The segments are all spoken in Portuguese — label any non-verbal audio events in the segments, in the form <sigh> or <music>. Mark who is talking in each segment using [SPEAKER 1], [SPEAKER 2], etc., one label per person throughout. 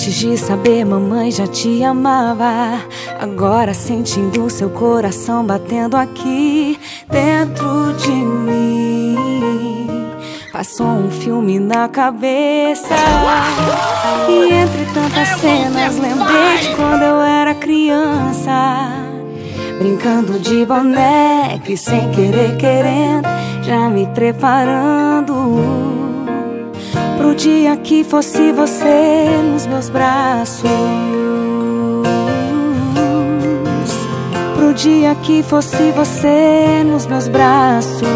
[SPEAKER 1] Antes de saber, mamãe já te amava. Agora sentindo seu coração batendo aqui dentro de mim. Passou um filme na cabeça. E entre tantas cenas, lembrei de quando eu era criança. Brincando de boneca e sem querer, querendo, já me preparando pro dia que fosse você nos meus braços. Pro dia que fosse você nos meus braços. <laughs>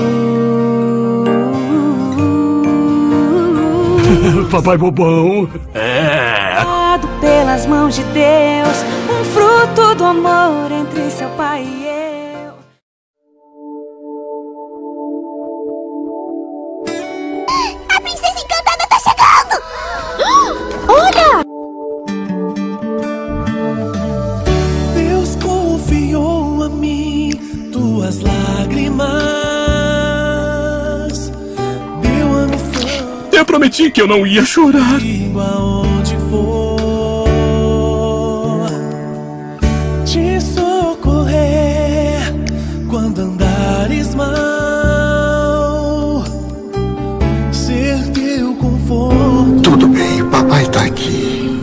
[SPEAKER 2] Papai bobão.
[SPEAKER 1] É. Dado pelas mãos de Deus, um fruto do amor entre seu pai e eu.
[SPEAKER 2] Prometi que eu não ia chorar.
[SPEAKER 3] Aonde for, te socorrer quando andares mal, ser teu conforto.
[SPEAKER 4] Tudo bem, papai tá aqui.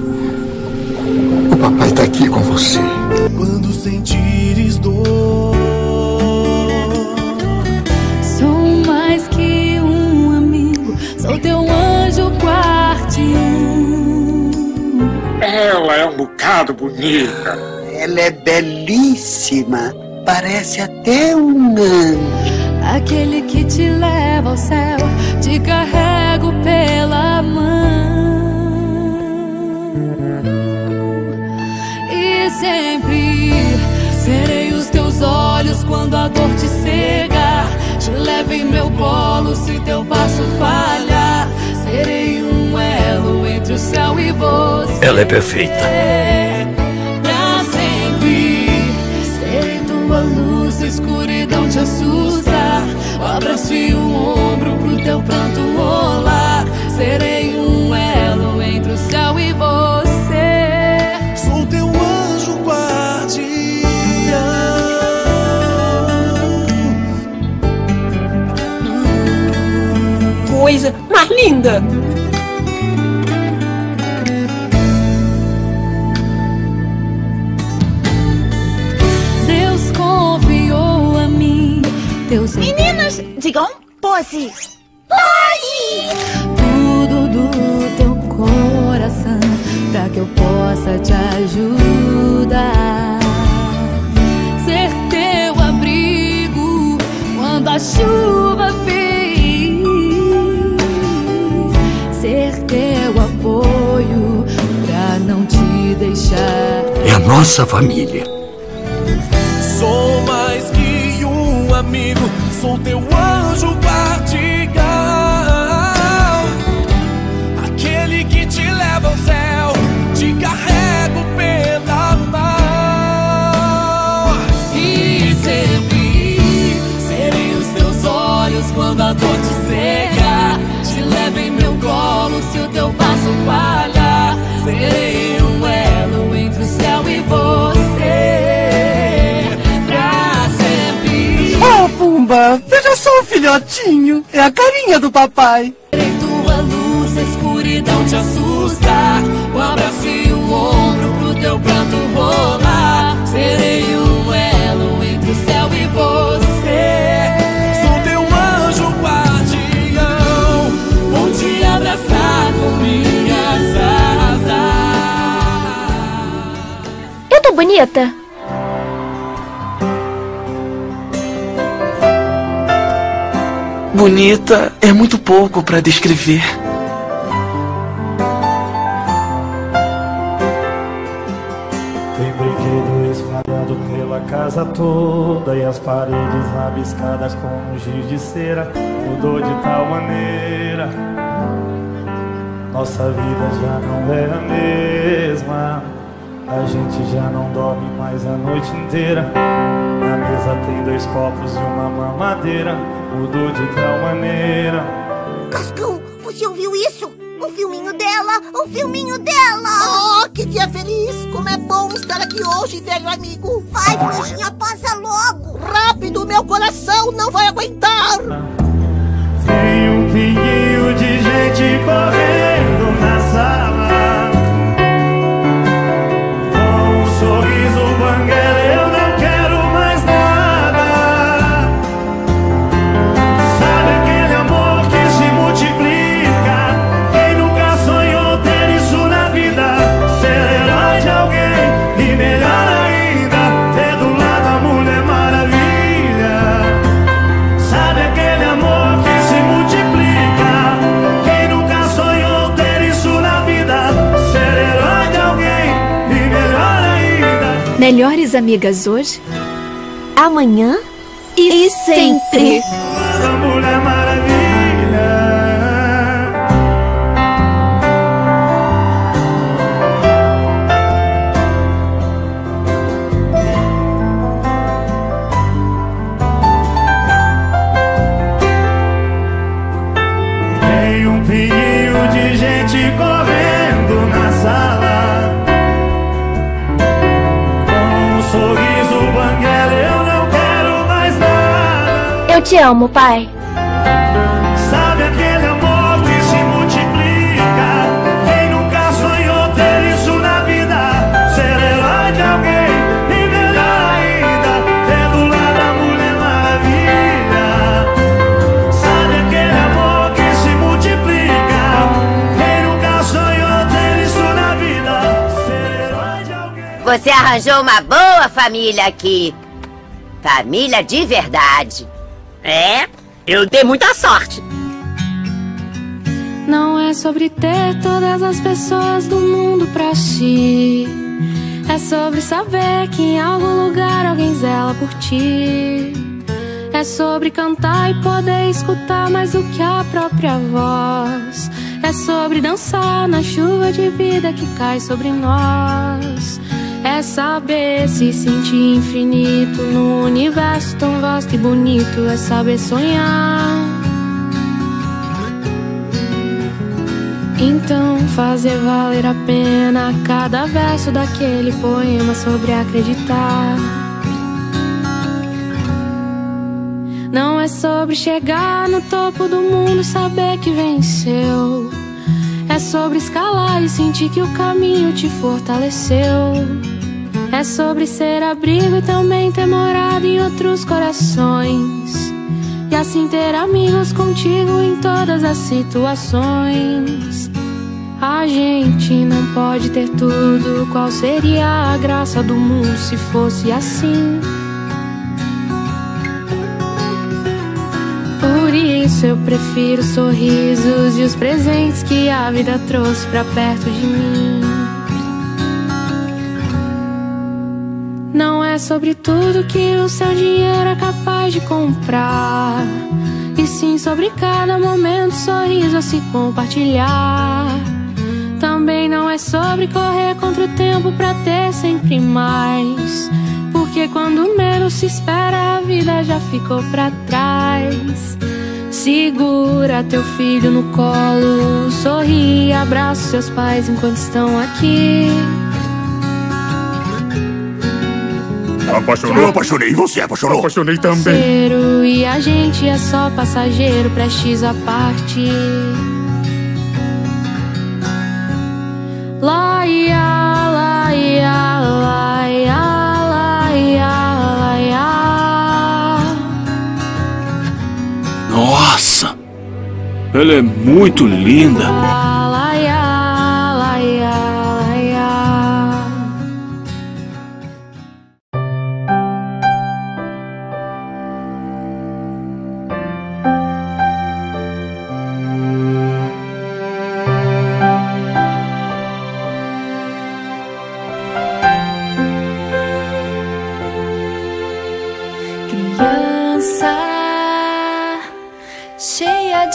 [SPEAKER 4] O papai tá aqui com você.
[SPEAKER 3] Quando sentires dor.
[SPEAKER 5] Ela é um bocado bonita.
[SPEAKER 6] Ela é belíssima. Parece até um anjo.
[SPEAKER 1] Aquele que te leva ao céu, te carrego pela mão. E sempre serei os teus olhos quando a dor te cega. Te levo em meu colo se teu
[SPEAKER 2] Ela é perfeita.
[SPEAKER 1] Pra sempre serei tua luz, a escuridão te assusta. O abraço e o ombro pro teu pranto rolar. Serei um elo entre o céu e você.
[SPEAKER 3] Sou teu anjo guardião.
[SPEAKER 7] Coisa mais linda!
[SPEAKER 1] Deus
[SPEAKER 8] Meninas, digam pose!
[SPEAKER 1] Pose! Tudo do teu coração Pra que eu possa te ajudar. Ser teu abrigo Quando a chuva vem Ser teu apoio Pra não te deixar.
[SPEAKER 2] É a nossa família
[SPEAKER 3] amigo, sou teu anjo guardião.
[SPEAKER 7] Filhotinho. É a carinha do papai.
[SPEAKER 1] Tua luz, a escuridão te assusta. O abraço e o ombro pro teu pranto rolar. Serei um elo entre o céu e você.
[SPEAKER 3] Sou teu anjo guardião.
[SPEAKER 1] Vou te abraçar com minhas asas.
[SPEAKER 8] Eu tô bonita?
[SPEAKER 7] Bonita é muito pouco para descrever.
[SPEAKER 3] Tem brinquedo espalhado pela casa toda E as paredes rabiscadas com giz de cera. Mudou de tal maneira. Nossa vida já não é a mesma. A gente já não dorme mais a noite inteira. Na mesa tem dois copos e uma mamadeira Mudou de tal maneira
[SPEAKER 8] Cascão, você ouviu isso?
[SPEAKER 9] O filminho dela! O filminho dela!
[SPEAKER 10] Oh, que dia feliz! Como é bom estar aqui hoje, velho amigo!
[SPEAKER 9] Vai, Fujinha, passa logo!
[SPEAKER 10] Rápido, meu coração não vai aguentar!
[SPEAKER 11] Tem um pinguinho de gente correndo
[SPEAKER 12] Melhores amigas hoje?
[SPEAKER 9] Amanhã
[SPEAKER 12] e, sempre.
[SPEAKER 11] A Eu
[SPEAKER 9] te amo, pai.
[SPEAKER 11] Sabe aquele amor que se multiplica Quem nunca sonhou ter isso na vida Ser herói de alguém e melhor ainda Ter do lado a Mulher Maravilha Sabe aquele amor que se multiplica Quem nunca sonhou ter isso na vida Ser herói de alguém
[SPEAKER 13] Você arranjou uma boa família aqui. Família de verdade.
[SPEAKER 14] É, eu dei muita sorte.
[SPEAKER 15] Não é sobre ter todas as pessoas do mundo pra ti. É sobre saber que em algum lugar alguém zela por ti. É sobre cantar e poder escutar mais do que a própria voz. É sobre dançar na chuva de vida que cai sobre nós. É saber se sentir infinito no universo tão vasto e bonito. É saber sonhar. Então fazer valer a pena cada verso daquele poema sobre acreditar. Não é sobre chegar no topo do mundo e saber que venceu. É sobre escalar e sentir que o caminho te fortaleceu. É sobre ser abrigo e também ter morado em outros corações. E assim ter amigos contigo em todas as situações. A gente não pode ter tudo. Qual seria a graça do mundo se fosse assim? Por isso eu prefiro sorrisos e os presentes que a vida trouxe pra perto de mim. Não é sobre tudo que o seu dinheiro é capaz de comprar. E sim sobre cada momento, sorriso a se compartilhar. Também não é sobre correr contra o tempo pra ter sempre mais. Porque quando menos se espera, a vida já ficou pra trás. Segura teu filho no colo, sorri abraça seus pais enquanto estão aqui.
[SPEAKER 2] Apaixonou? Eu apaixonei. E você apaixonou? Apaixonei também.
[SPEAKER 15] Parceiro, E a gente é só passageiro, prestes a partir. Laia, laia, laia, laia, laia.
[SPEAKER 2] Nossa! Ela é muito linda.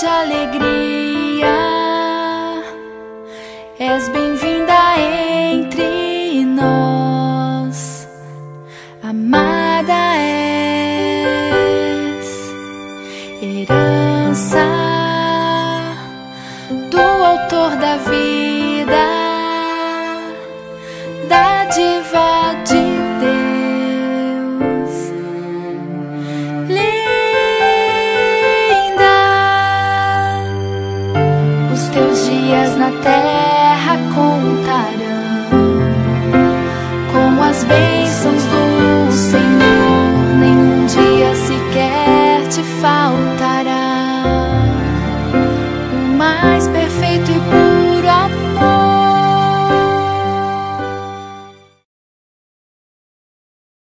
[SPEAKER 15] De alegria, és bem-vinda entre nós, amada és, herança
[SPEAKER 16] Él.